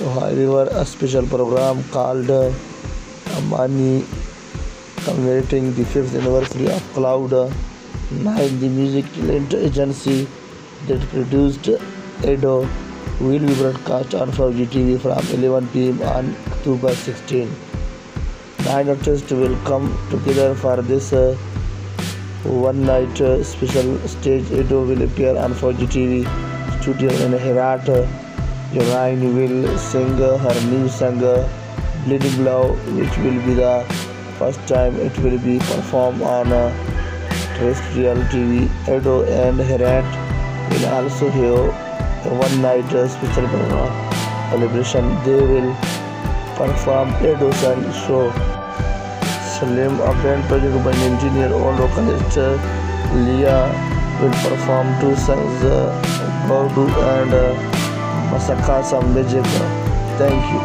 However, a special program called uh, Amani commemorating the fifth anniversary of Cloud Nine, the music talent agency that produced Ado, will be broadcast on Fuji TV from 11 pm on October 16. Nine artists will come together for this uh, one night uh, special stage. Ado will appear on Fuji TV studio in Hirate. Yurina will sing her new song Bleeding Love, which will be the first time it will be performed on terrestrial TV. Ado and Hirate will also have a one night uh, special celebration. They will perform Ado song show. shallm, a band project by engineer or vocalist lia will perform two songs, Gaudu and Masaka magic. Thank you.